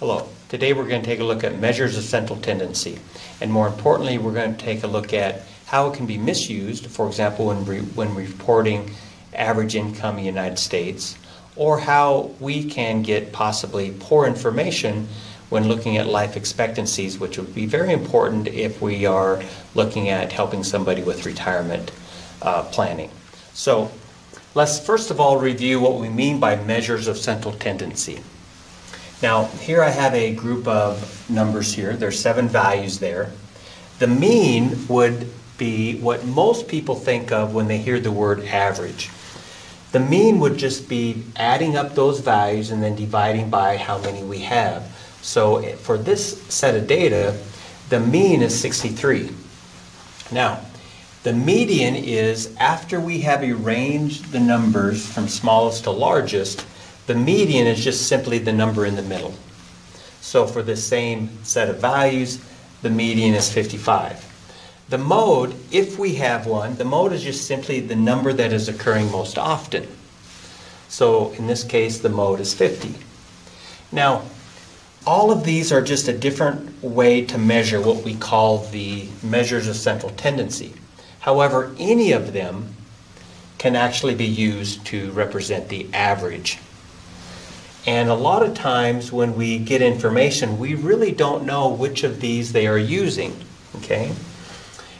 Hello. Today we're going to take a look at measures of central tendency. And more importantly, we're going to take a look at how it can be misused, for example, when, re when reporting average income in the United States, or how we can get possibly poor information when looking at life expectancies, which would be very important if we are looking at helping somebody with retirement uh, planning. So let's first of all review what we mean by measures of central tendency. Now, here I have a group of numbers here. There's seven values there. The mean would be what most people think of when they hear the word average. The mean would just be adding up those values and then dividing by how many we have. So eh, for this set of data, the mean is 63. Now, the median is after we have arranged the numbers from smallest to largest, the median is just simply the number in the middle. So for the same set of values, the median is 55. The mode, if we have one, the mode is just simply the number that is occurring most often. So in this case, the mode is 50. Now, all of these are just a different way to measure what we call the measures of central tendency. However, any of them can actually be used to represent the average. And a lot of times when we get information, we really don't know which of these they are using. Okay?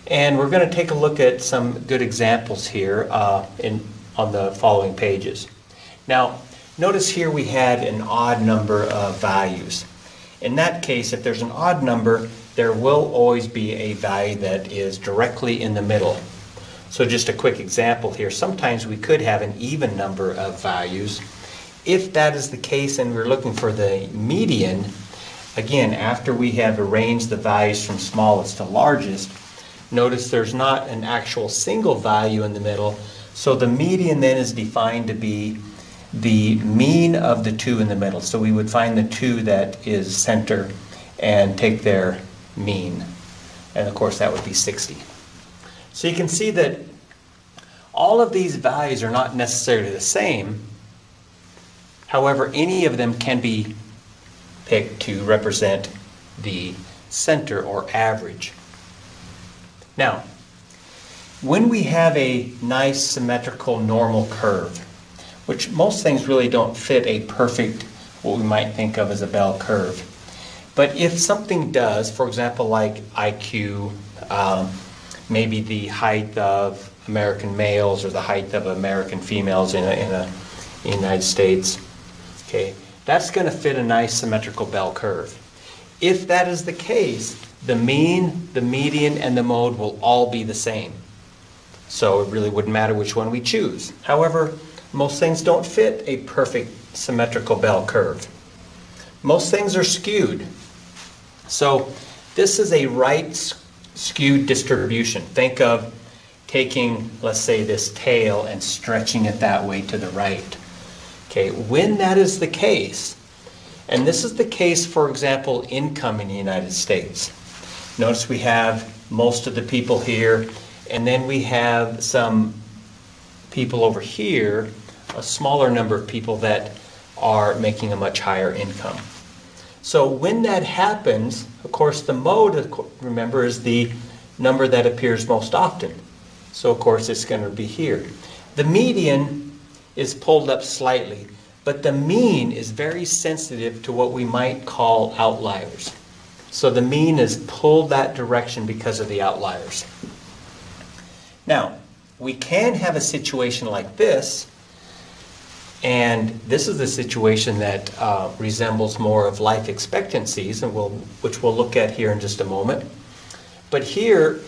And we're going to take a look at some good examples here uh, in, on the following pages. Now, notice here we had an odd number of values. In that case, if there's an odd number, there will always be a value that is directly in the middle. So just a quick example here. Sometimes we could have an even number of values. If that is the case and we're looking for the median, again, after we have arranged the values from smallest to largest, notice there's not an actual single value in the middle. So the median then is defined to be the mean of the two in the middle. So we would find the two that is center and take their mean. And of course, that would be 60. So you can see that all of these values are not necessarily the same. However, any of them can be picked to represent the center or average. Now, when we have a nice symmetrical normal curve, which most things really don't fit a perfect, what we might think of as a bell curve. But if something does, for example, like IQ, um, maybe the height of American males or the height of American females in a, in a in the United States, okay, that's going to fit a nice symmetrical bell curve. If that is the case, the mean, the median, and the mode will all be the same. So it really wouldn't matter which one we choose. However, most things don't fit a perfect symmetrical bell curve. Most things are skewed. So this is a right skewed distribution. Think of taking, let's say, this tail and stretching it that way to the right. Okay, when that is the case, and this is the case, for example, income in the United States. Notice we have most of the people here, and then we have some people over here a smaller number of people that are making a much higher income. So when that happens, of course, the mode, remember, is the number that appears most often. So of course, it's going to be here. The median is pulled up slightly, but the mean is very sensitive to what we might call outliers. So the mean is pulled that direction because of the outliers. Now, we can have a situation like this and this is a situation that uh, resembles more of life expectancies, and we'll, which we'll look at here in just a moment. But here,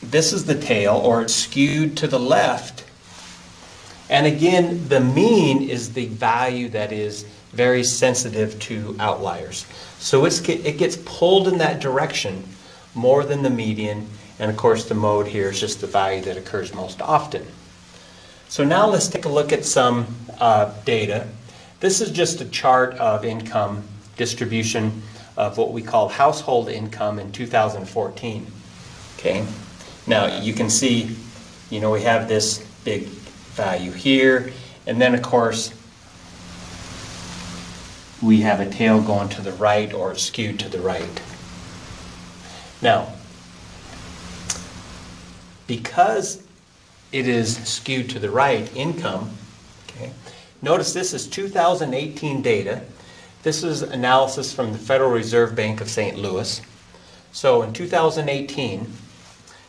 this is the tail, or it's skewed to the left. And again, the mean is the value that is very sensitive to outliers. So it gets pulled in that direction more than the median. And of course, the mode here is just the value that occurs most often. So now let's take a look at some uh, data. This is just a chart of income distribution of what we call household income in 2014. Okay, now you can see, you know, we have this big value here, and then of course, we have a tail going to the right or skewed to the right. Now, because it is skewed to the right, income, okay, notice this is 2018 data. This is analysis from the Federal Reserve Bank of St. Louis. So in 2018,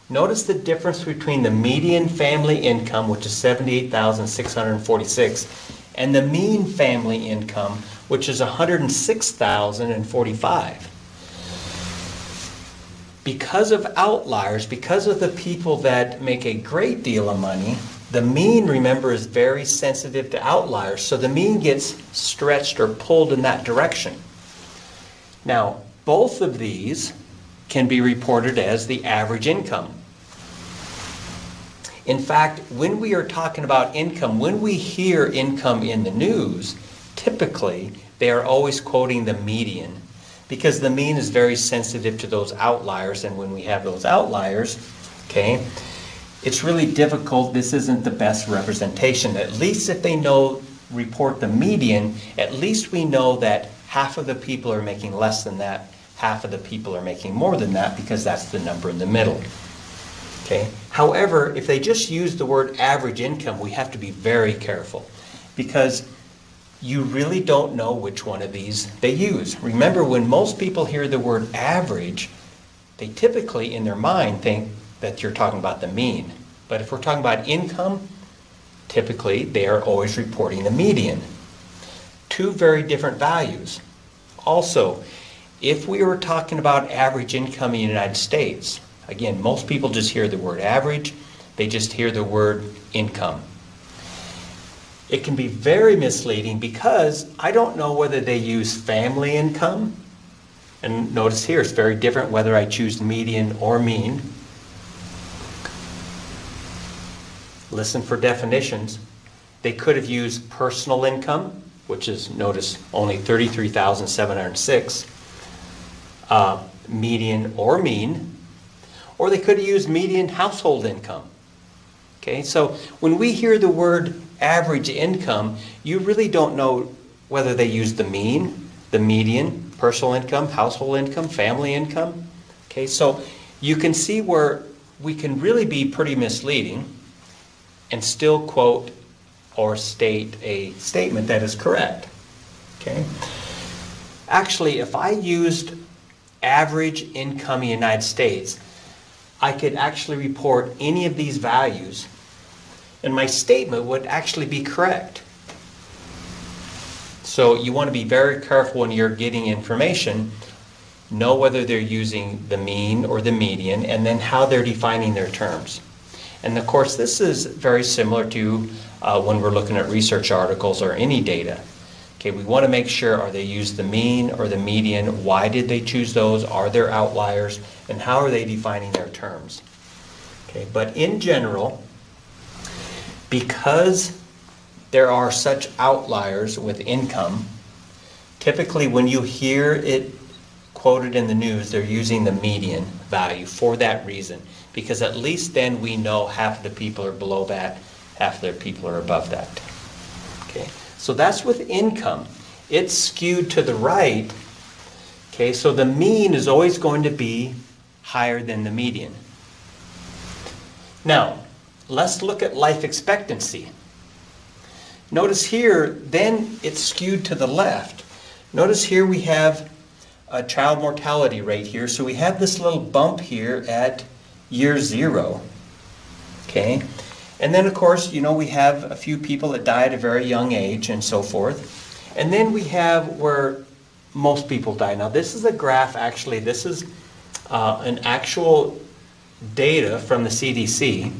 notice the difference between the median family income, which is 78,646, and the mean family income, which is 106,045 because of outliers, because of the people that make a great deal of money, the mean, remember, is very sensitive to outliers. So the mean gets stretched or pulled in that direction. Now, both of these can be reported as the average income. In fact, when we are talking about income, when we hear income in the news, typically they are always quoting the median because the mean is very sensitive to those outliers, and when we have those outliers, okay, it's really difficult. This isn't the best representation. At least if they know, report the median, at least we know that half of the people are making less than that, half of the people are making more than that, because that's the number in the middle. Okay. However, if they just use the word average income, we have to be very careful because you really don't know which one of these they use. Remember, when most people hear the word average, they typically in their mind think that you're talking about the mean. But if we're talking about income, typically they are always reporting the median. Two very different values. Also, if we were talking about average income in the United States, again, most people just hear the word average, they just hear the word income it can be very misleading because I don't know whether they use family income. And notice here, it's very different whether I choose median or mean. Listen for definitions. They could have used personal income, which is, notice, only 33,706, uh, median or mean. Or they could have used median household income. Okay, so when we hear the word average income, you really don't know whether they use the mean, the median, personal income, household income, family income. Okay, so you can see where we can really be pretty misleading and still quote or state a statement that is correct. Okay? Actually, if I used average income in the United States, I could actually report any of these values and my statement would actually be correct. So you want to be very careful when you're getting information. Know whether they're using the mean or the median, and then how they're defining their terms. And of course, this is very similar to uh, when we're looking at research articles or any data. Okay, we want to make sure are they use the mean or the median? Why did they choose those? Are there outliers? And how are they defining their terms? Okay, but in general, because there are such outliers with income, typically when you hear it quoted in the news, they're using the median value for that reason. Because at least then we know half of the people are below that, half of the people are above that. Okay, so that's with income. It's skewed to the right. Okay, so the mean is always going to be higher than the median. Now, let's look at life expectancy. Notice here, then it's skewed to the left. Notice here we have a child mortality rate here. So we have this little bump here at year zero. Okay? And then, of course, you know, we have a few people that die at a very young age and so forth. And then we have where most people die. Now, this is a graph, actually, this is uh, an actual data from the CDC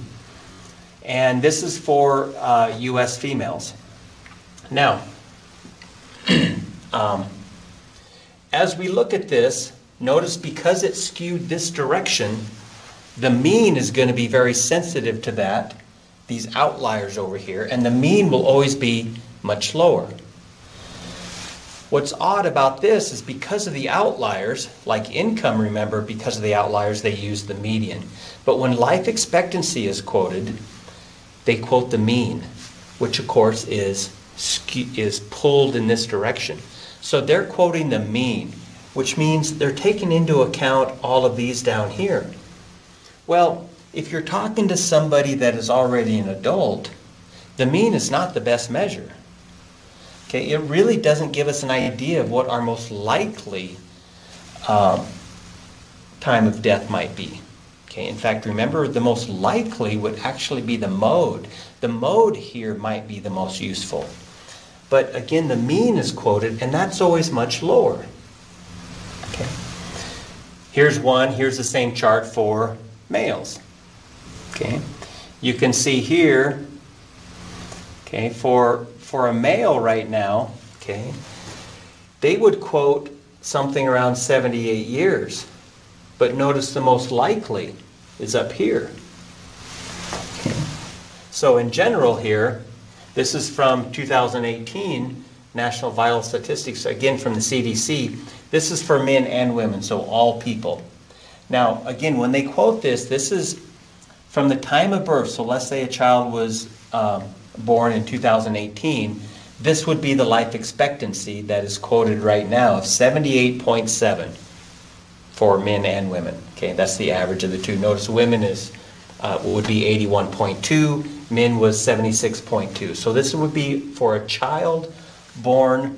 and this is for uh, U.S. females. Now, um, as we look at this, notice because it's skewed this direction, the mean is going to be very sensitive to that, these outliers over here, and the mean will always be much lower. What's odd about this is because of the outliers, like income, remember, because of the outliers, they use the median. But when life expectancy is quoted, they quote the mean, which of course is, is pulled in this direction. So they're quoting the mean, which means they're taking into account all of these down here. Well, if you're talking to somebody that is already an adult, the mean is not the best measure. Okay, it really doesn't give us an idea of what our most likely um, time of death might be. Okay, in fact, remember the most likely would actually be the mode. The mode here might be the most useful. But again, the mean is quoted, and that's always much lower. Okay. Here's one, here's the same chart for males. Okay. You can see here, okay, for for a male right now, okay, they would quote something around 78 years. But notice the most likely is up here. So in general here, this is from 2018 National Vital Statistics, again from the CDC. This is for men and women, so all people. Now, again, when they quote this, this is from the time of birth. So let's say a child was um, born in 2018. This would be the life expectancy that is quoted right now of 78.7 for men and women. Okay, that's the average of the two. Notice women is uh, would be 81.2, men was 76.2. So this would be for a child born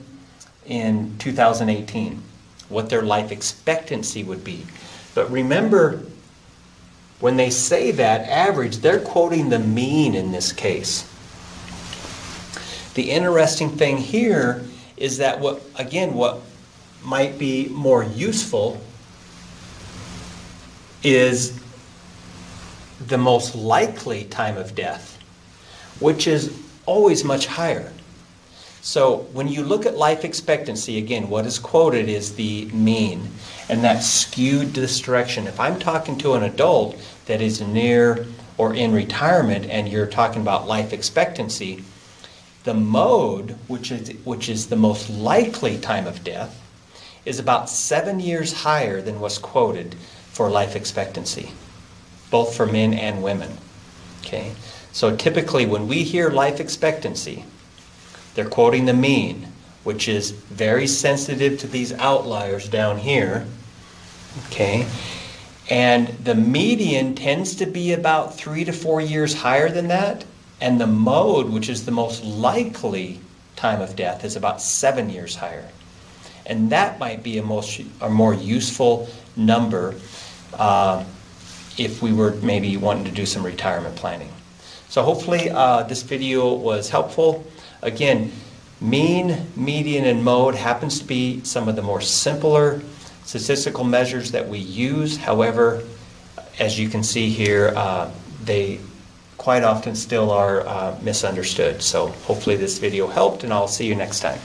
in 2018, what their life expectancy would be. But remember, when they say that average, they're quoting the mean in this case. The interesting thing here is that what again what might be more useful is the most likely time of death, which is always much higher. So when you look at life expectancy, again, what is quoted is the mean, and that's skewed this direction. If I'm talking to an adult that is near or in retirement and you're talking about life expectancy, the mode, which is, which is the most likely time of death, is about seven years higher than what's quoted for life expectancy, both for men and women. Okay? So typically, when we hear life expectancy, they're quoting the mean, which is very sensitive to these outliers down here. Okay? And the median tends to be about three to four years higher than that. And the mode, which is the most likely time of death, is about seven years higher. And that might be a, most, a more useful number uh, if we were maybe wanting to do some retirement planning. So hopefully uh, this video was helpful. Again, mean, median, and mode happens to be some of the more simpler statistical measures that we use. However, as you can see here, uh, they quite often still are uh, misunderstood. So hopefully this video helped and I'll see you next time.